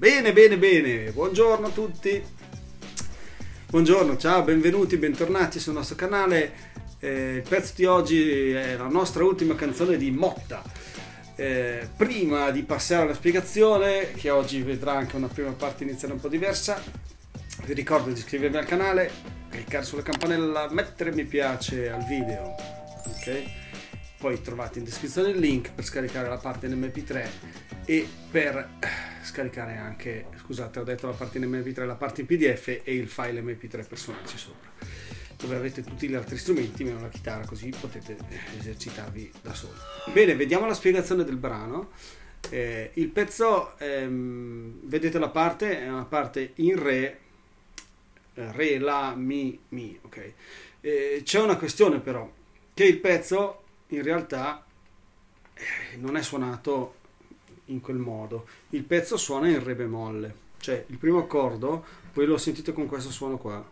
Bene, bene, bene, buongiorno a tutti. Buongiorno, ciao, benvenuti, bentornati sul nostro canale. Eh, il pezzo di oggi è la nostra ultima canzone di Motta. Eh, prima di passare alla spiegazione, che oggi vedrà anche una prima parte iniziale un po' diversa, vi ricordo di iscrivervi al canale, cliccare sulla campanella, mettere mi piace al video. Ok? Poi trovate in descrizione il link per scaricare la parte in MP3 e per scaricare anche, scusate ho detto la parte in MP3, la parte in PDF e il file MP3 per suonarci sopra, dove avete tutti gli altri strumenti meno la chitarra così potete esercitarvi da soli. Bene, vediamo la spiegazione del brano. Eh, il pezzo, ehm, vedete la parte, è una parte in Re, eh, Re, La, Mi, Mi, ok? Eh, c'è una questione però, che il pezzo in realtà eh, non è suonato in quel modo. Il pezzo suona in re bemolle, cioè il primo accordo, poi lo sentite con questo suono qua.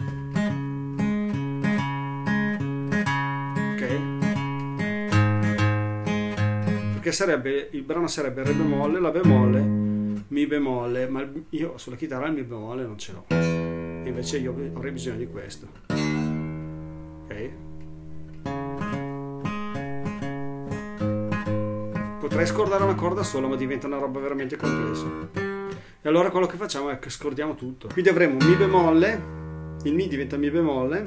Ok? Perché sarebbe, il brano sarebbe re bemolle, la bemolle, mi bemolle, ma io sulla chitarra il mi bemolle non ce l'ho. E invece io avrei bisogno di questo. Ok? Potrei scordare una corda sola, ma diventa una roba veramente complessa. E allora quello che facciamo è che scordiamo tutto. Quindi avremo un Mi bemolle, il Mi diventa Mi bemolle.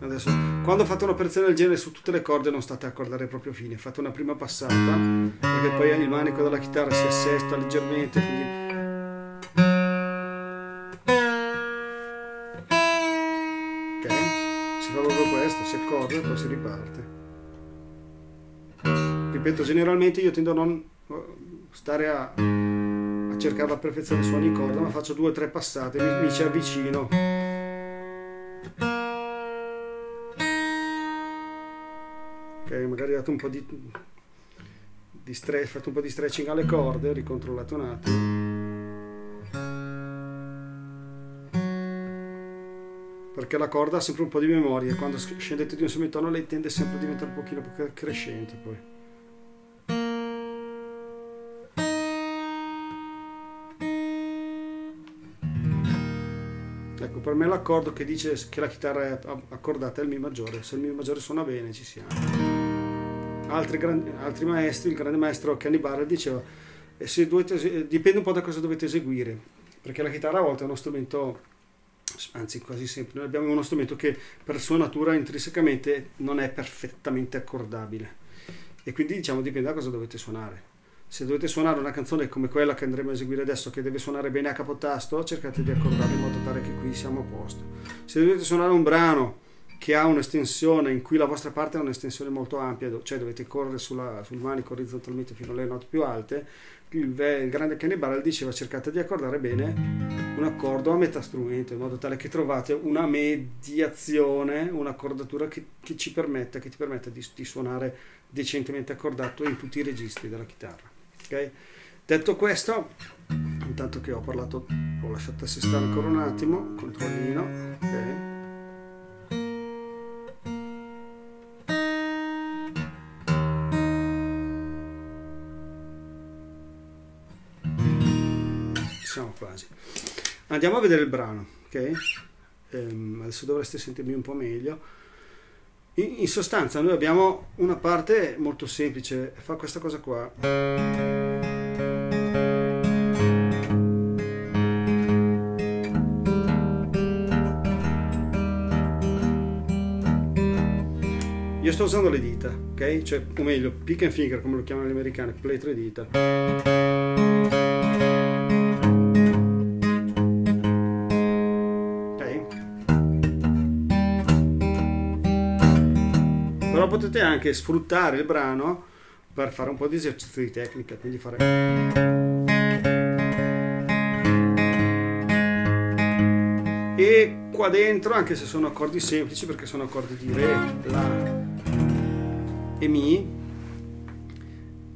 Adesso, quando fate un'operazione del genere su tutte le corde non state a accordare proprio fine, fate una prima passata, perché poi il manico della chitarra si assesta leggermente, quindi Ok, si fa proprio questo, si accorda e poi si riparte ripeto, generalmente io tendo a non stare a, a cercare la perfezione su ogni corda, ma faccio due o tre passate, mi, mi ci avvicino. Ok, magari date un po' di, di stretch, fate un po' di stretching alle corde, ricontrollate un attimo. perché la corda ha sempre un po' di memoria quando scendete di un semitono lei tende sempre a diventare un pochino più crescente poi. Per me l'accordo che dice che la chitarra è accordata è il Mi maggiore. Se il Mi maggiore suona bene, ci siamo. Altri, grandi, altri maestri, il grande maestro Kenny Barrett diceva dovete, dipende un po' da cosa dovete eseguire, perché la chitarra a volte è uno strumento, anzi quasi sempre, noi abbiamo uno strumento che per sua natura intrinsecamente non è perfettamente accordabile e quindi diciamo dipende da cosa dovete suonare se dovete suonare una canzone come quella che andremo a eseguire adesso, che deve suonare bene a capotasto, cercate di accordarla in modo tale che qui siamo a posto. Se dovete suonare un brano che ha un'estensione in cui la vostra parte ha un'estensione molto ampia, cioè dovete correre sulla, sul manico orizzontalmente fino alle note più alte, il, il grande Kenny Barrell diceva cercate di accordare bene un accordo a metà strumento in modo tale che trovate una mediazione, un'accordatura che, che ci permetta, che ti permetta di, di suonare decentemente accordato in tutti i registri della chitarra. Okay? Detto questo, intanto che ho parlato, ho lasciato assestare ancora un attimo, controllino. Okay? Siamo quasi. Andiamo a vedere il brano, ok? Ehm, adesso dovreste sentirmi un po' meglio. In, in sostanza noi abbiamo una parte molto semplice, fa questa cosa qua. Io sto usando le dita, ok? Cioè, o meglio, pick and finger come lo chiamano gli americani, play tre dita. Però potete anche sfruttare il brano per fare un po' di esercizio di tecnica, quindi fare... E qua dentro, anche se sono accordi semplici, perché sono accordi di Re, La e Mi,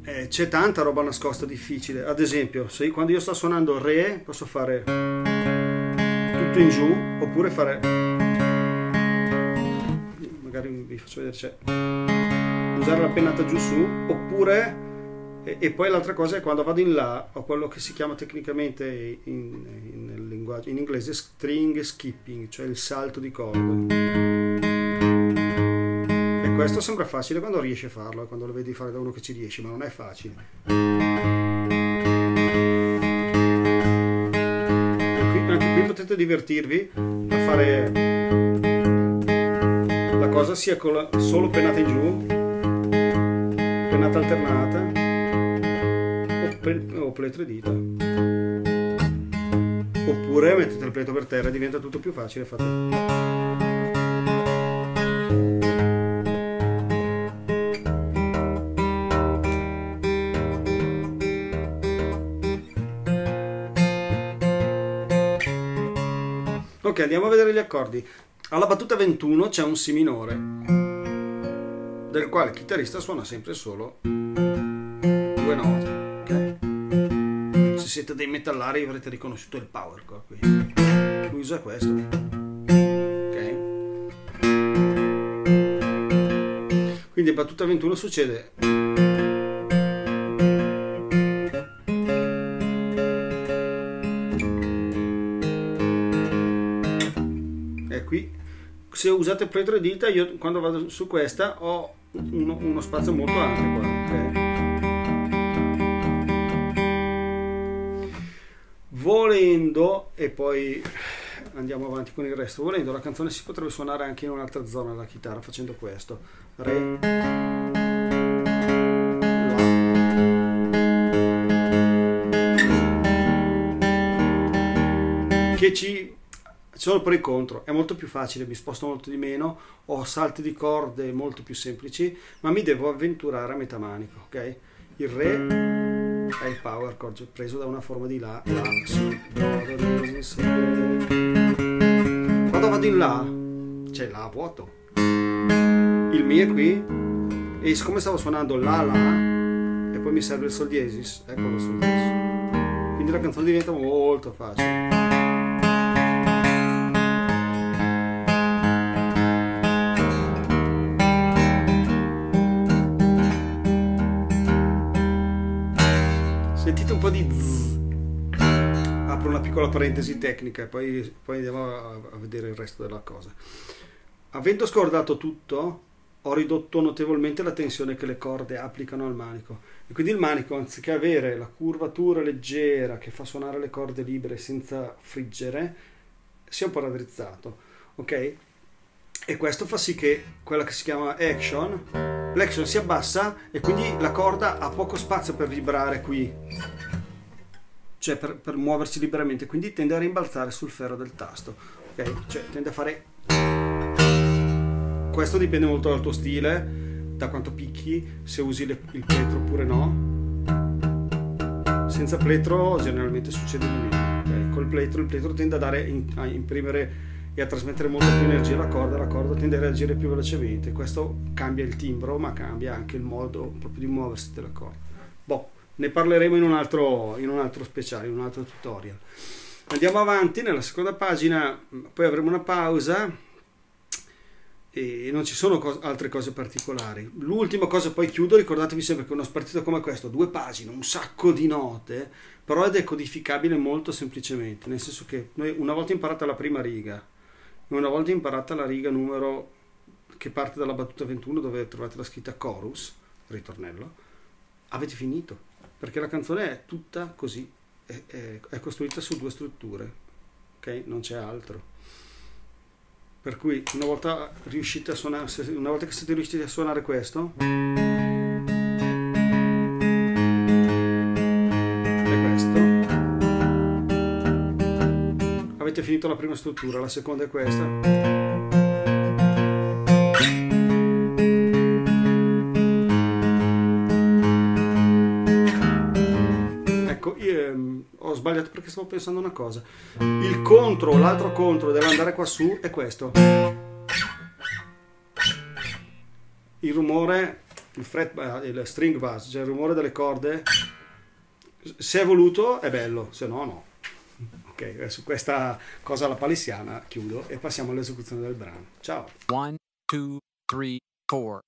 eh, c'è tanta roba nascosta difficile. Ad esempio, se quando io sto suonando Re, posso fare tutto in giù, oppure fare magari vi faccio vedere, cioè usare la pennata giù su, oppure E, e, poi l'altra cosa è quando vado in La ho quello che si chiama tecnicamente in, in, in inglese string skipping, cioè il salto di corde. E questo sembra facile quando riesci a farlo, quando lo vedi fare da uno che ci riesce, ma non è facile. Anche qui potete divertirvi a fare cosa sia con la, solo pennata in giù, pennata alternata? O pletre dita? Oppure mettete il pleto per terra e diventa tutto più facile fate ok andiamo a vedere gli accordi alla battuta 21 c'è un si minore del quale il chitarrista suona sempre solo due note siete dei metallari avrete riconosciuto il power chord qui. Lui usa questo. Ok. Quindi battuta 21 succede se usate pletro e dita io quando vado su questa ho uno, uno spazio molto ampio qua volendo, e poi andiamo avanti con il resto, volendo la canzone si potrebbe suonare anche in un'altra zona della chitarra facendo questo. Re. Che ci solo per il contro, è molto più facile, mi sposto molto di meno, ho salti di corde molto più semplici, ma mi devo avventurare a metà manico, ok? Il re è il power chord preso da una forma di La, La, Si, Do, Si, Quando vado in La c'è La vuoto. Il Mi è qui e siccome stavo suonando La, La e poi mi serve il Sol diesis, ecco lo Sol diesis. Quindi la canzone diventa molto facile. Po' di zzz. Apro una piccola parentesi tecnica e poi, poi andiamo a, a vedere il resto della cosa. Avendo scordato tutto, ho ridotto notevolmente la tensione che le corde applicano al manico e quindi il manico anziché avere la curvatura leggera che fa suonare le corde libere senza friggere si è un po' raddrizzato ok e questo fa sì che quella che si chiama action l'action si abbassa e quindi la corda ha poco spazio per vibrare qui cioè per, per muoversi liberamente quindi tende a rimbalzare sul ferro del tasto ok cioè tende a fare questo dipende molto dal tuo stile da quanto picchi se usi le, il pletro oppure no senza pletro generalmente succede di meno okay? col pletro il pletro tende a, dare, a imprimere e a trasmettere molto più energia alla corda, la corda tende a reagire più velocemente. Questo cambia il timbro, ma cambia anche il modo proprio di muoversi della corda. Ne parleremo in un altro, in un altro speciale, in un altro tutorial. Andiamo avanti nella seconda pagina, poi avremo una pausa e non ci sono cos- altre cose particolari. L'ultima cosa, poi chiudo, ricordatevi sempre che uno spartito come questo, due pagine, un sacco di note, però è decodificabile molto semplicemente, nel senso che noi una volta imparata la prima riga, una volta imparata la riga numero che parte dalla battuta 21 dove trovate la scritta chorus, ritornello, avete finito, perché la canzone è tutta così, è, è, è costruita su due strutture, ok? Non c'è altro. Per cui una volta riuscite a suonare, una volta che siete riusciti a suonare questo, avete finito la prima struttura, la seconda è questa. Perché stavo pensando una cosa. Il contro, l'altro contro dell'andare qua su è questo. Il rumore, il, fret, il string bass, cioè il rumore delle corde, se è voluto è bello, se no no. Ok, su questa cosa alla palissiana chiudo e passiamo all'esecuzione del brano. Ciao. 1, 2, 3, 4.